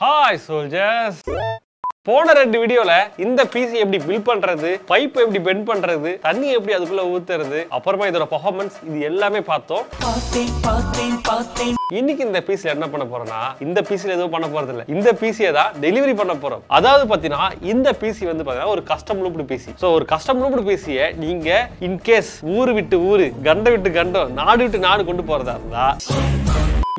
Hi soldiers போன ரெண்டு வீடியோல இந்த பிசி எப்படி பில் பண்றது பைப் எப்படி பெண்ட் பண்றது தண்ணி எப்படி அதுக்குள்ள ஊத்துறது அப்புறமா இதோட பெர்ஃபார்மன்ஸ் இது எல்லாமே பார்த்தோம். இன்னைக்கு இந்த பிசில என்ன பண்ண போறோம்னா இந்த பிசில எதுவும் பண்ண போறது இல்ல இந்த பிசியை தான் டெலிவரி பண்ண போறோம். அதாவது பாத்தீங்கன்னா இந்த பிசி வந்து பாத்தீங்கன்னா ஒரு கஸ்டம் லூப்டு பிசி சோ ஒரு கஸ்டம் லூப்டு பிசியை நீங்க இன் கேஸ் ஊரு விட்டு ஊரு கண்டம் விட்டு கண்டம் நாடு விட்டு நாடு கொண்டு போறதா இருந்தா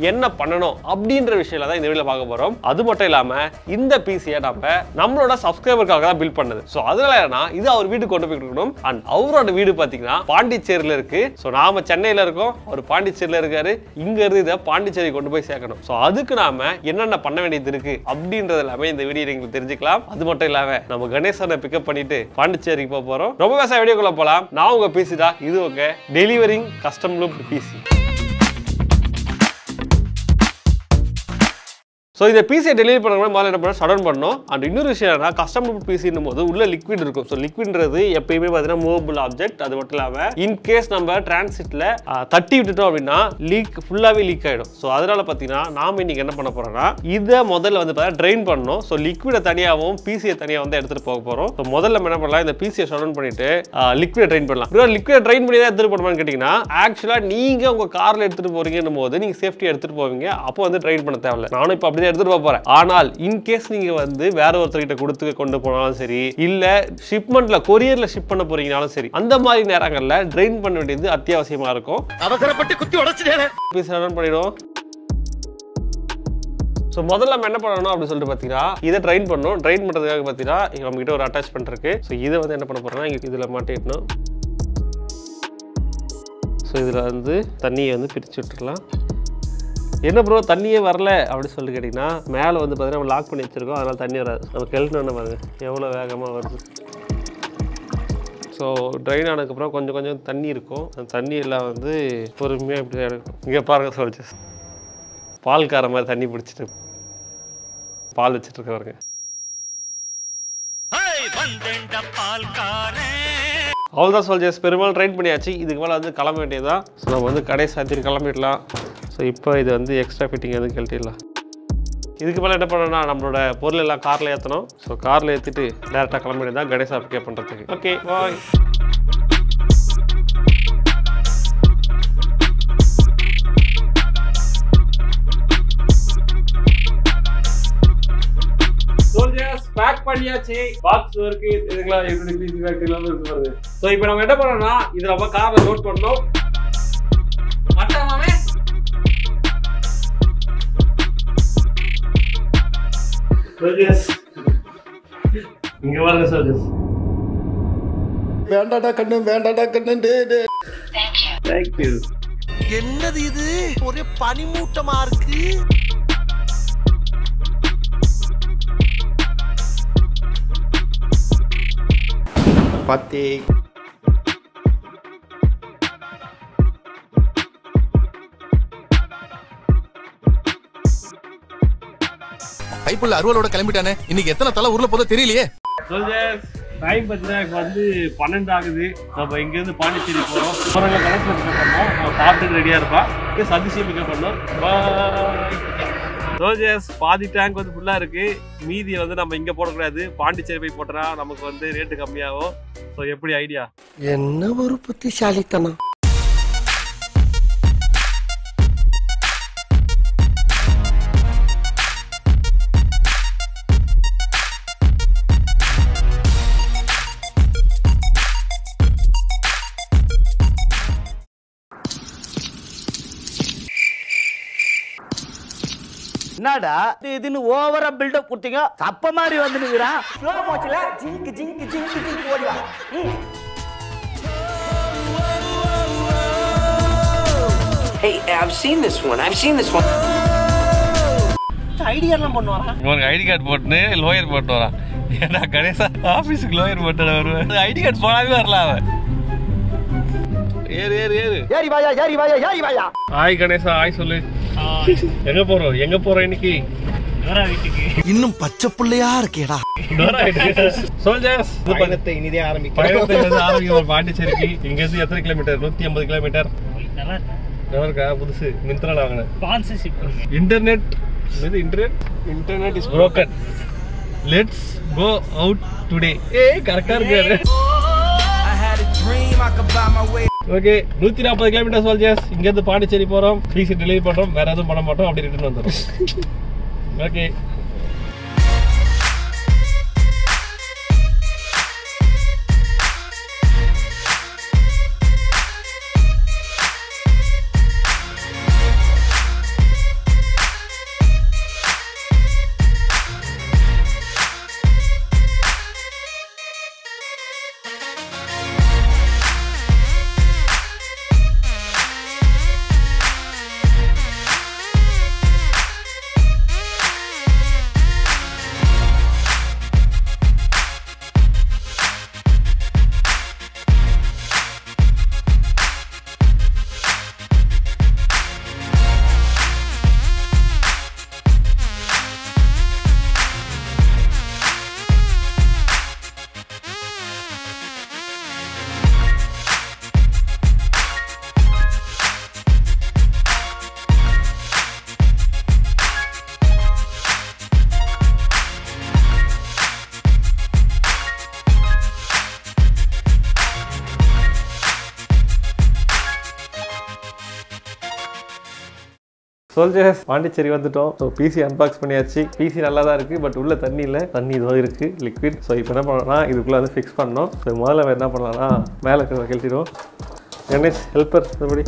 என்ன பண்ணணும் அப்படின்ற விஷயம் தான் இந்த வீடியோ பார்க்க போகிறோம் அது மட்டும் இல்லாமல் இந்த பிசியை நம்ம நம்மளோட சப்ஸ்கிரைபருக்காக தான் பில் பண்ணது. ஸோ அதனால என்ன இது அவர் வீட்டுக்கு கொண்டு போய் கொடுக்கணும். அண்ட் அவரோட வீடு பார்த்தீங்கன்னா பாண்டிச்சேரியில் இருக்கு. ஸோ நாம சென்னையில் இருக்கோம். அவர் பாண்டிச்சேரியில் இருக்காரு. இங்கேருந்து இதை பாண்டிச்சேரி கொண்டு போய் சேர்க்கணும். ஸோ அதுக்கு நாம என்னென்ன பண்ண வேண்டியது இருக்கு அப்படின்றது எல்லாமே இந்த வீடியோ நீங்கள் தெரிஞ்சுக்கலாம். அது மட்டும் இல்லாமல் நம்ம கணேசனை பிக்கப் பண்ணிட்டு பாண்டிச்சேரிக்கு போக போகிறோம் ரொம்ப பேச வீடியோக்குள்ளே போகலாம் நான் உங்கள் பிசி தான் இது உங்கள் delivering custom loop PC so இதை பிசியை டெலிவரி பண்ணுற முதல்ல என்ன பண்ணணும்? ஷட் பண்ணணும். அண்ட் இன்னொரு விஷயம் என்னன்னா கஸ்டமர் பிசின்னும் போது உள்ள லிக்விட் இருக்கும். ஸோ லிக்விட்ன்றது எப்பயுமே பார்த்தீங்கன்னா மூவபிள் ஆப்ஜெக்ட் அது மட்டும் இல்லாமல் இன் கேஸ் நம்ம டிரான்சிட்டில் தட்டி விட்டுட்டோம் அப்படின்னா லீக் ஃபுல்லாகவே லீக் ஆகிடும் ஸோ அதனால பார்த்தீங்கன்னா நாம இன்னைக்கு என்ன பண்ண போகிறோம்னா இதை முதல்ல வந்து பார்த்தா ட்ரெயின் பண்ணணும். ஸோ லிக்விடை தனியாகவும் பிசியை தனியாக வந்து எடுத்துகிட்டு போக போகிறோம் ஸோ முதல்ல நம்ம என்ன பண்ணலாம் இந்த பிசியை ஷட் பண்ணிட்டு லிக்விடை ட்ரெயின் பண்ணலாம். ப்ரோ லிக்விடை ட்ரெயின் பண்ணி தான் எடுத்துட்டு போகணுமான்னு கேட்டிங்கன்னா ஆக்சுவலாக நீங்கள் உங்கள் காரில் எடுத்துகிட்டு போகிறீங்கன்னும் போது நீங்கள் சேஃப்டி எடுத்துகிட்டு போவீங்க. அப்போ வந்து ட்ரெயின் பண்ண தேவையில்ல. நானும் இப்போ அப்படியே எடுத்துட்டு போக போறேன். ஆனால் இன் கேஸ் நீங்க வந்து வேற ஒருத்தர்கிட்ட கொடுத்து கொண்டு போனாலும் சரி இல்ல ஷிப்மெண்ட்ல கொரியர்ல ஷிப் பண்ண போறீங்கனாலும் சரி அந்த மாதிரி நேரங்கள்ல ட்ரெயின் பண்ண வேண்டியது அத்தியாவசியமா இருக்கும். அவசரப்பட்டு குத்தி ரன் பண்ணிடுவோம் ஸோ முதல்ல நம்ம என்ன பண்ணணும் அப்படின்னு சொல்லிட்டு பார்த்தீங்கன்னா இதை ட்ரைன் பண்ணணும். ட்ரைன் பண்ணுறதுக்காக பார்த்தீங்கன்னா நம்ம கிட்ட ஒரு அட்டாச்மெண்ட் இருக்கு. ஸோ இதை வந்து என்ன பண்ண போறோம்னா இங்க இதில் மாட்டிடணும் ஸோ இதில் வந்து தண்ணியை வந்து பிரித்து விட்டுறலாம் என்ன ப்ரோ தண்ணியே வரல அப்படின்னு சொல்லி கேட்டிங்கன்னா மேலே வந்து பார்த்தீங்கன்னா நம்ம லாக் பண்ணி வச்சிருக்கோம். அதனால் தண்ணி வராது. நம்ம கெழுத்தணும் பாருங்க எவ்வளோ வேகமாக வருது. ஸோ ட்ரைன் ஆனதுக்கப்புறம் கொஞ்சம் கொஞ்சம் தண்ணி இருக்கும். அந்த தண்ணி எல்லாம் வந்து பொறுமையாக இப்படி தான் இருக்கும் இங்கே பாருங்க சொல்லிச்சு பால்கார மாதிரி தண்ணி பிடிச்சிட்டு பால் பால்காரே அவ்வளோதான் சொல்ஜர்ஸ் பெரும்பாலும் ட்ரைன் பண்ணியாச்சு. இதுக்கு மேலே வந்து கிளம்ப வேண்டியதுதான். ஸோ நம்ம வந்து கடை சாத்திட்டு கிளம்பிடலாம். ஸோ இப்போ இது வந்து எக்ஸ்ட்ரா ஃபிட்டிங் வந்து கழட்டிடலாம் இதுக்கு மேலே என்ன பண்ணணும்னா நம்மளோட பொருள் எல்லாம் காரில் ஏற்றணும் ஸோ காரில் ஏற்றிட்டு டேரெக்டாக கிளம்ப தான் கணேசா பிக்கப் பண்ணுறதுக்கு ஓகே பாய் பேக் பண்ணியாச்சு. பாக்ஸ் இருக்கு இதுங்களா இருக்கு ஸோ இப்போ நம்ம என்ன பண்ணோம்னா இது நம்ம காரை லோட் பண்ணோம் சோல்ஜர்ஸ் இங்க பாருங்க சோல்ஜர்ஸ் வேண்டாடா கண்ணு வேண்டாடா கண்ணு டே டே. தேங்க்யூ என்னது இது? ஒரே பனிமூட்டமா இருக்கு. பத்தே கைப்புள்ள அருவலோட கிளம்பிட்டானே. இன்னைக்கு எத்தனை தலை ஊர்ல போதோ தெரியலையே. டைம் பார்த்தீங்கன்னா இப்போ வந்து பன்னெண்டு ஆகுது. நம்ம இங்கேருந்து பாண்டிச்சேரி போகிறோம் போகிறவங்க கணக்கில் பிக்கப் பண்ணோம். சாப்பிட்டு ரெடியாக இருப்பா இங்கே சதிசியை பிக்கப் பண்ணோம். சோல்ஜர்ஸ் பாதி டேங்க் வந்து ஃபுல்லாக இருக்கு. மீதியை வந்து நம்ம இங்கே போடக்கூடாது. பாண்டிச்சேரி போய் போட்டோம்னா நமக்கு வந்து ரேட்டு கம்மியாகும். ஸோ எப்படி ஐடியா என்ன ஒரு புத்திசாலித்தனம். என்னடா இது இதுன்னு ஓவரா பில்டப் கொடுத்தீங்க? தப்ப மாதிரி வந்து நிக்கிறான் ஸ்லோ மோட்ச்ல ஜிங்க் ஜிங்க் ஜிங்க் ஜிங்க் ஓடிவா. Hey, I've seen this one. I've seen this one. ஐடியாலாம் பண்ணுவாரா? ஒரு ஐடி கார்டு போட்டுன்னு லோயர் போட்டு வரான். ஏன்னா கணேசா ஆஃபீஸுக்கு லோயர் போட்டு வருவேன் ஐடி கார்டு போனாவே வரலாம் அவன். ஏறு ஏறு ஏறு. ஏறி வாயா ஏறி வாயா ஏறி வாயா. ஹாய் கணேசா. ஹாய் சொல்லு. எங்க போறோம் எங்க போறோம் இன்னைக்கு? இன்னும் பச்சை புள்ளையா இருக்கேடா. சோல்ஜர்ஸ் பயணத்தை இனிதே ஆரம்பிக்கிறோம் பயணத்தை ஆரம்பிக்கும் பாண்டிச்சேரிக்கு. இங்க இருந்து எத்தனை கிலோமீட்டர் நூத்தி ஐம்பது கிலோமீட்டர் இருக்கா? புதுசு. மின்த்ரால வாங்கினேன். Internet internet internet is broken. Let's go out today ஏய் கரெக்டா இருக்காரு. ஓகே நூத்தி நாற்பது கிலோமீட்டர் சோல்ஜர்ஸ் இங்க இருந்து பாண்டிச்சேரி போறோம். பிசி டெலிவரி பண்றோம். வேற எதுவும் பண்ண மாட்டோம். அப்படி ரிட்டர்ன் வந்துடும் ஓகே. சோல்ஜர்ஸ் பாண்டிச்சேரி வந்துட்டோம். ஸோ பிசி அன்பாக்ஸ் பண்ணியாச்சு. பிசி நல்லா தான் இருக்குது பட் உள்ள தண்ணி இல்லை. தண்ணி இதோ இருக்குது லிக்விட் ஸோ இப்போ என்ன பண்ணலாம்னா இதுக்குள்ளே வந்து ஃபிக்ஸ் பண்ணோம் ஸோ முதல்ல என்ன பண்ணலாம்னா மேலே இருக்கிறத கழட்டிடுவோம். கணேஷ் ஹெல்ப்பர் மறுபடி.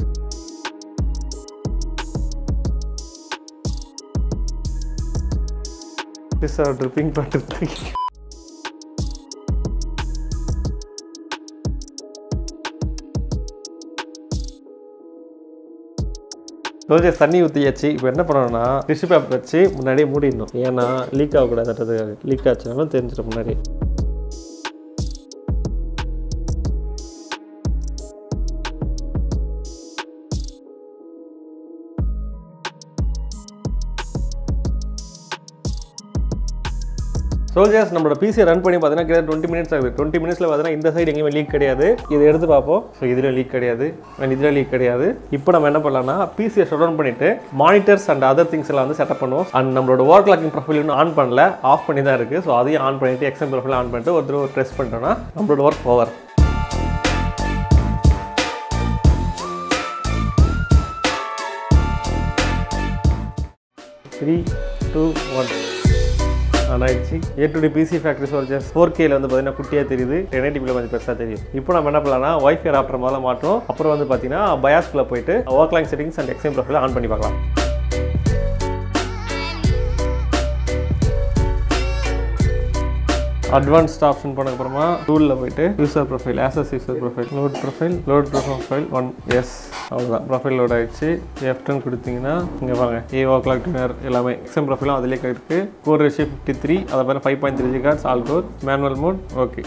ட்ரிப்பிங் பண்ணிட்டு ரோஜர்ஸ் தண்ணி ஊற்றியாச்சு இப்போ என்ன பண்ணணும்னா டிஷ்யூ பேப்பர் வச்சு முன்னாடியே மூடிடணும். ஏன்னா லீக் ஆகக்கூடாதுன்றதுக்காக லீக் ஆச்சுனாலும் தெரிஞ்சிடும் முன்னாடி சோல்ஜர்ஸ் நம்மளோட பிசியை ரன் பண்ணி பார்த்தீங்கன்னா கிட்ட டுவெண்ட்டி மினிட்ஸ் ஆகுது. டுவெண்ட்டி மினிட்ஸில் பார்த்தீங்கன்னா இந்த சைடு எங்கேயுமே லீக் கிடையாது. இதை எடுத்து பார்ப்போம். ஸோ இதில் லீக் கிடையாது. அண்ட் இதில் லீக் கிடையாது. இப்போ நம்ம என்ன பண்ணலாம்னா பிசியை ஷட் டவுன் பண்ணிட்டு மானிட்டர்ஸ் அண்ட் அதர் திங்ஸ் எல்லாம் வந்து செட்டப் பண்ணுவோம். அண்ட் நம்மளோட ஒர்க் லாக்கிங் ப்ரொஃபைல் இன்னும் ஆன் பண்ணல. ஆஃப் பண்ணி தான் இருக்குது ஸோ அதையும் ஆன் பண்ணிட்டு எக்ஸாம் ப்ரொஃபைல் ஆன் பண்ணிட்டு ஒரு தடவை ட்ரெஸ் பண்ணிட்டோம்னா நம்மளோட work over three two one on ஆயிடுச்சு A to D PC factory soldiers four கேல வந்து பார்த்தீங்கன்னா குட்டியாக தெரியுது. டென் எயிட்டிபியில் கொஞ்சம் பெருசாக தெரியும். இப்போ நம்ம என்ன பண்ணலாம்னா ஒய்ஃபை ஆப்டர் முதல்ல மாட்டோம் அப்புறம் வந்து பார்த்தீங்கன்னா பயாஸ்குள்ளே போயிட்டு work line settings and XM profile on பண்ணி பார்க்கலாம். அட்வான்ஸ்ட் ஆப்ஷன் பண்ணக்கப்புறமா டூலில் போயிட்டு user profile Asus user profile load profile load profile one S அவ்வளோதான் ப்ரொஃபைல் லோட் ஆயிடுச்சு. எஃப்டன் கொடுத்தீங்கன்னா இங்கே பாருங்க ஏ ஓ கிளாக் டின்னர் எல்லாமே. எக்ஸாம் ப்ரொஃபைலும் அதிலே இருக்குது கோர் ரேஷியோ ஃபிஃப்டி த்ரீ அதை பாருங்கள் five point three G cards all core manual mode okay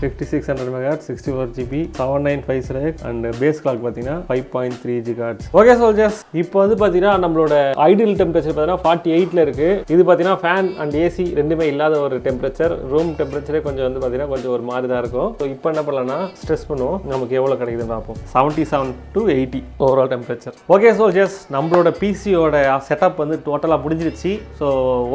fifty six hundred mega sixty four GB seven nine five சிலேக் and base clock பார்த்தீங்கன்னா five point three G cards okay soldiers இப்போ வந்து பார்த்தீங்கன்னா நம்மளோட ideal temperature பார்த்தீங்கன்னா forty எயிட்டில் இருக்குது இது பார்த்தீங்கன்னா ஃபேன் அண்ட் ஏசி ரெண்டுமே இல்லாத ஒரு டெம்பரேச்சர் ரூம் டெம்பரேச்சரே கொஞ்சம் வந்து பார்த்தீங்கன்னா கொஞ்சம் ஒரு மாதிரி தான் இருக்கும். ஸோ இப்போ என்ன பண்ணலாம்னா ஸ்ட்ரெஸ் பண்ணுவோம். நமக்கு எவ்வளோ கிடைக்குதுன்னு பார்ப்போம். Seventy seven to eighty overall temperature okay soldiers நம்மளோட பிசியோட செட்டப் வந்து டோட்டலாக முடிஞ்சிருச்சு. ஸோ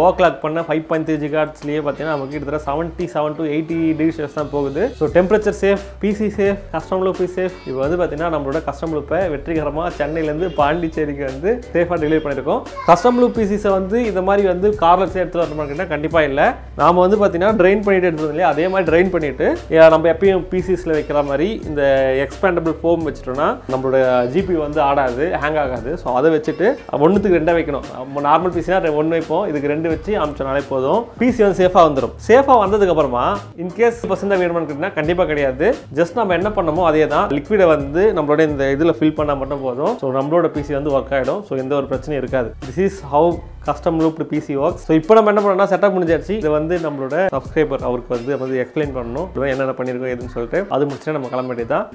ஓ கிளாக் பண்ண ஃபைவ் பாயிண்ட் த்ரீ ஜி கார்ட்ஸ்லேயே பார்த்தீங்கன்னா நமக்கு கிட்டத்தட்ட seventy seven to eighty degree தான் போகுது. So temperature safe PC safe custom லூப்பி safe இப்போ வந்து பார்த்தீங்கன்னா நம்மளோட கஸ்டம் லூப்பை வெற்றிகரமாக சென்னையிலேருந்து பாண்டிச்சேரிக்கு வந்து சேஃபாக டெலிவரி பண்ணியிருக்கோம். கஸ்டம் லூப் பிசிஸை வந்து இந்த மாதிரி வந்து காரில் சேர்த்து வரணும்னு கேட்டால் கண்டிப்பாக இல்லை. நாம வந்து பார்த்தீங்கன்னா ட்ரைன் பண்ணிட்டு எடுத்துருந்தோம் இல்லையா? அதே மாதிரி ட்ரைன் பண்ணிட்டு நம்ம எப்பயும் பிசிஸில் வைக்கிற மாதிரி இந்த எக்ஸ்பேண்டபிள் ஃபோம் வச்சுட்டோம்னா நம்மளோட ஜிபி வந்து ஆடாது ஹேங் ஆகாது. ஸோ அதை வச்சுட்டு ஒன்றுத்துக்கு ரெண்டாக வைக்கணும். நம்ம நார்மல் பிசினா ஒன்று வைப்போம் இதுக்கு ரெண்டு வச்சு அமிச்சோனாலே போதும். பிசி வந்து சேஃபாக வந்துடும் சேஃபாக வந்ததுக்கு அப்புறமா இன்கேஸ் பசங்க வேணுமான்னு கேட்டிங்கன்னா கண்டிப்பாக கிடையாது. ஜஸ்ட் நம்ம என்ன பண்ணமோ அதே தான் லிக்விடை வந்து நம்மளோட இந்த இதில் ஃபில் பண்ணால் மட்டும் போதும். ஸோ நம்மளோட பிசி வந்து ஒர்க் ஆகிடும் ஸோ எந்த ஒரு பிரச்சனையும் இருக்காது. This is how custom looped PC work so இப்போ நம்ம என்ன பண்ணோம்னா செட்டப் முடிஞ்சாச்சு. இது வந்து நம்மளோட சப்ஸ்கிரைபர் அவருக்கு வந்து வந்து எக்ஸ்பிளைன் பண்ணணும். என்னென்ன பண்ணியிருக்கோம் எதுன்னு சொல்லிட்டு. அது முடிச்சுட்டு நம்ம கிளம்ப தான்